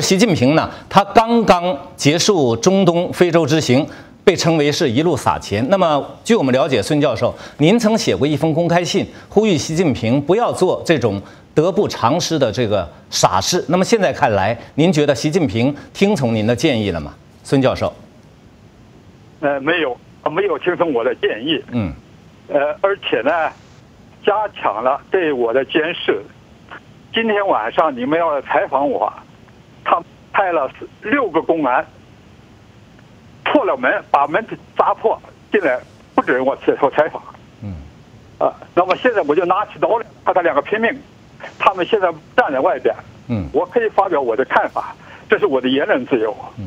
习近平呢，他刚刚结束中东、非洲之行，被称为是一路撒钱。那么，据我们了解，孙教授，您曾写过一封公开信，呼吁习近平不要做这种得不偿失的这个傻事。那么现在看来，您觉得习近平听从您的建议了吗？孙教授，呃，没有，没有听从我的建议。嗯，呃，而且呢，加强了对我的监视。今天晚上你们要采访我。他派了六个公安破了门，把门砸破进来，不准我接受采访。嗯，啊，那么现在我就拿起刀来和他两个拼命。他们现在站在外边。嗯，我可以发表我的看法，这是我的言论自由。嗯。